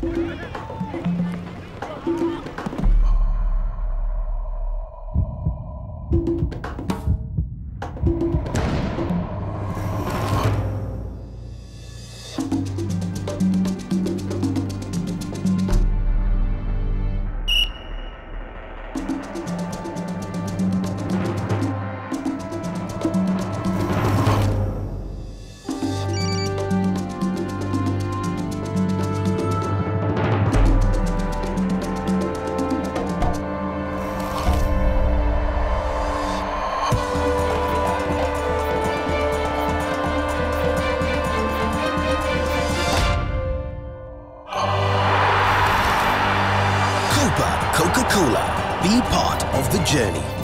you Super Coca Cola. Be part of the journey.